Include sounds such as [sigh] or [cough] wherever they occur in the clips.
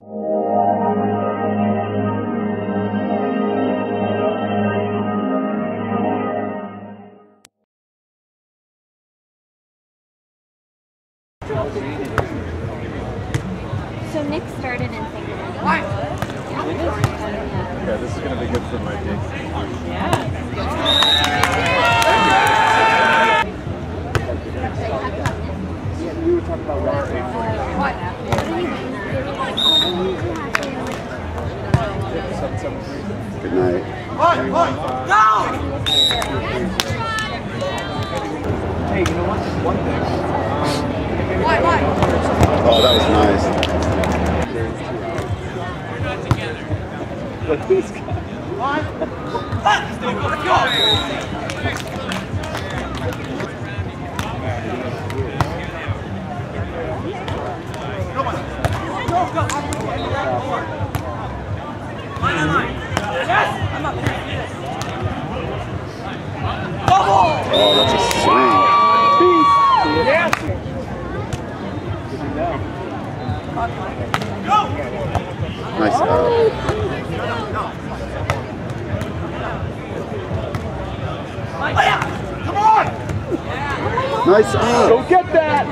So Nick started in St. Louis. Yeah, this is gonna be good for my gig. Good night. Hey, you know what? One thing. Oh, that was nice. We're not together. But this guy. Oh, Nice up. Get that!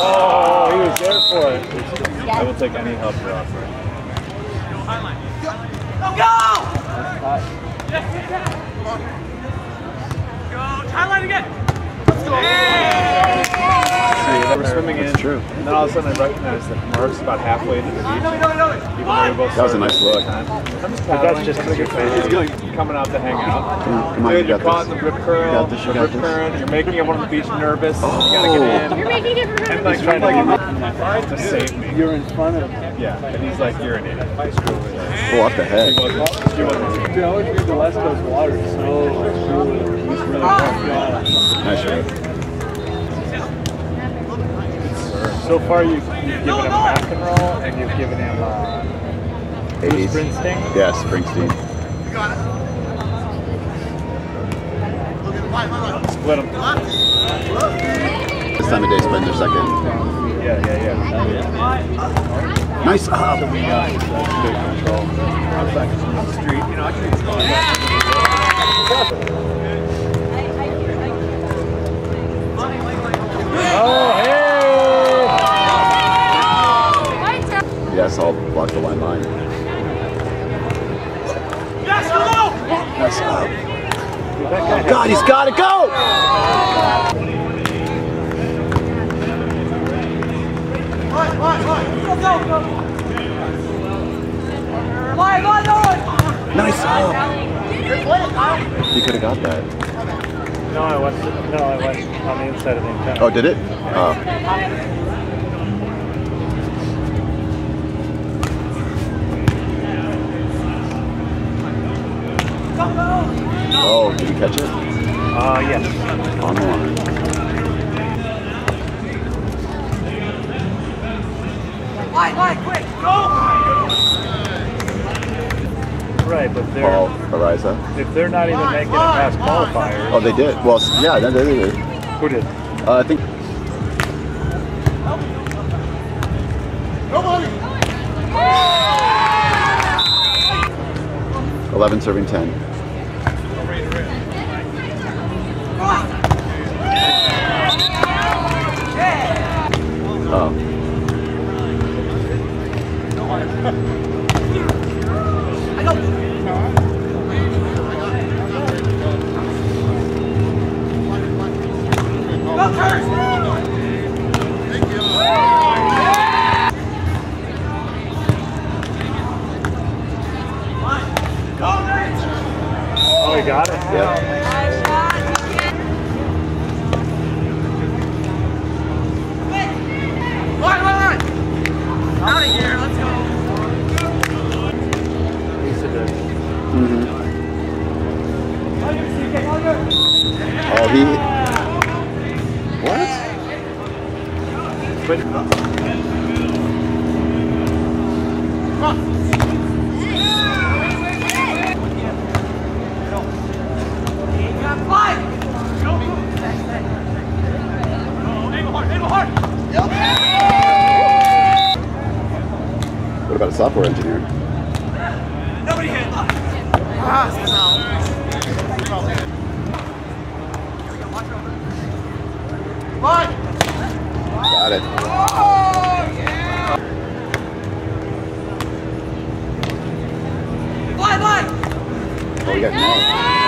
Oh, he was there for it. I will take any help you're offering. We're swimming in. That's true. And then all of a sudden I recognized that Mark's about halfway into the beach. Even though we both That was a nice look. at the same time. I'm just that's just a good fan. Coming out to hang out. Come on, come on, Dude, you you're got caught this. in the rip curl, got this, you the got rip this. current. You're making everyone on the beach nervous. You gotta get oh. in. You're making it for And like trying to to save me. You're in front of Yeah, and he's like, you're an idiot. Oh, up the He head. wasn't. He wasn't. Dude, I always read the West Coast water. It's so cool. It's really cool. Nice shot. So far, you've, you've given him McEnroe and you've given him uh, Ace. Springsteen. Yeah, Springsteen. Split him. This time of day spend their second. Yeah, yeah, yeah. Nice up. We got uh, good control. I was like on the street, you know, I can hey! Yes, the line line. Nice up. Oh, God, he's got to go. Nice up. He could have got that. No, I went. No, I went on the inside of the antenna. Oh, did it? Oh. ball. Did you catch it? Uh, yes. On the Line, quick, go! Right, but they're... Ariza. If they're not even making it past qualifiers... Oh, they did. Well, yeah, they did. Who did? Uh, I think... Nobody! 11 serving 10. 아! Software engineer? Got it. Oh, we got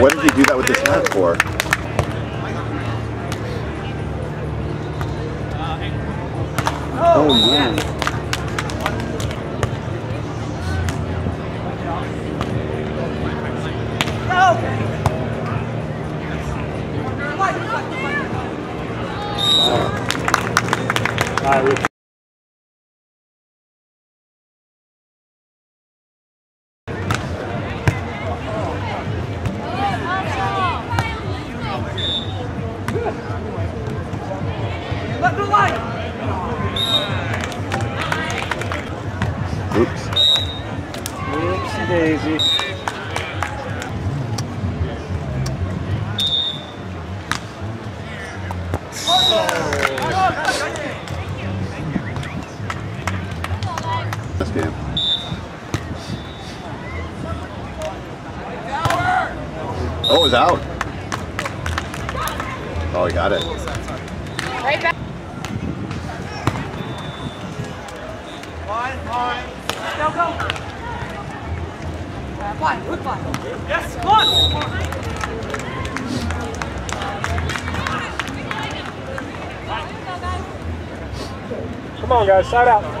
What did he do that with his hat for? Oh man. All right, Oh, out. Oh, he got it. Right back. Come on, guys, side out.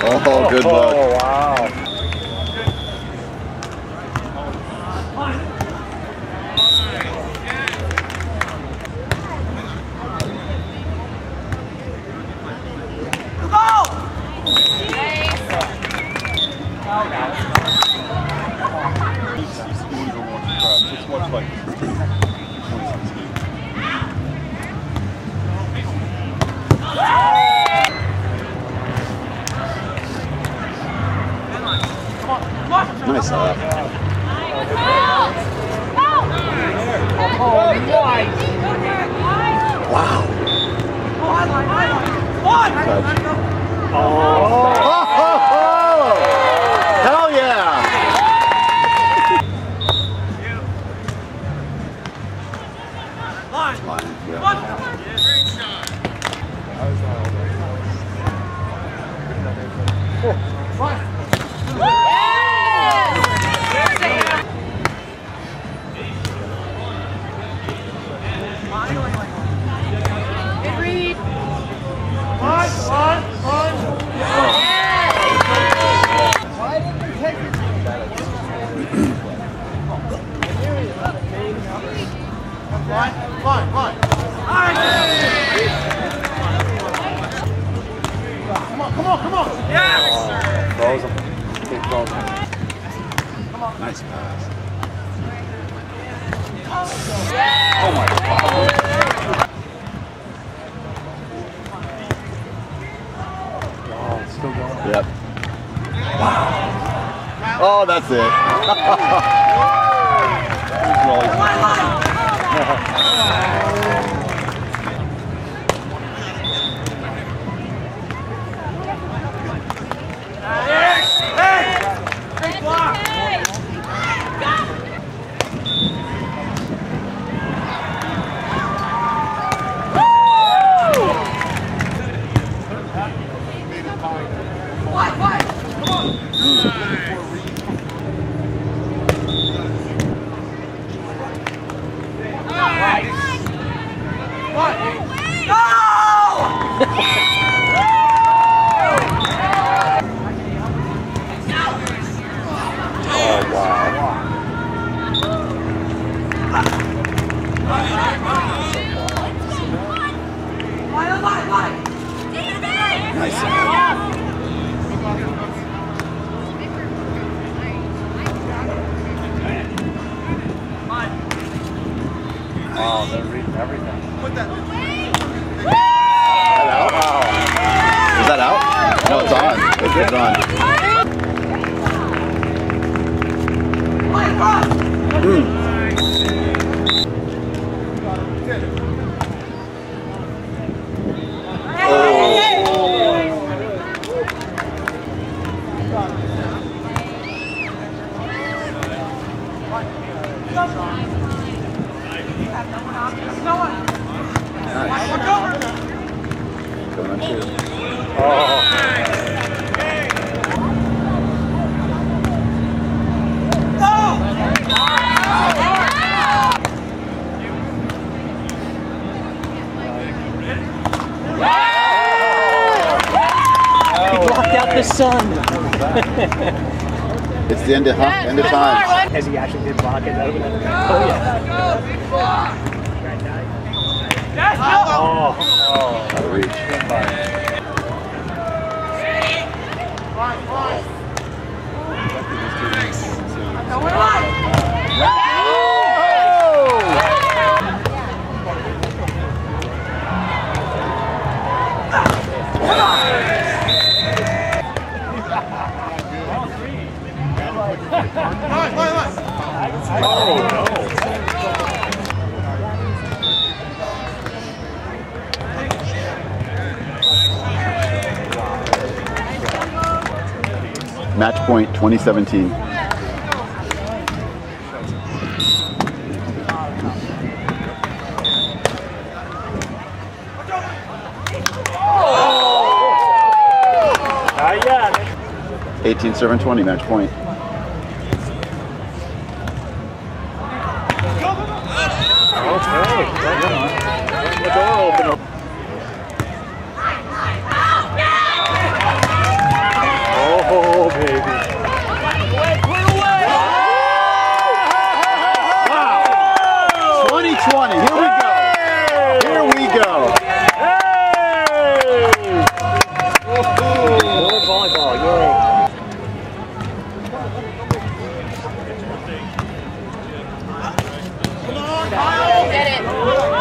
Oh, good Oh, luck. wow. Nice up. Yep. Wow. Oh, that's it. [laughs] [laughs] Nice. Oh, they're reading everything. Is that out? Is that out? No, it's on. It's, it's on. Going on two. Oh, He blocked out the sun. It's the end of, huh? end of time. As he actually did block it. That would have been Oh, yeah. oh, oh. Out of reach. Match point 2017. Not yet. 18 7 20 match point. Okay.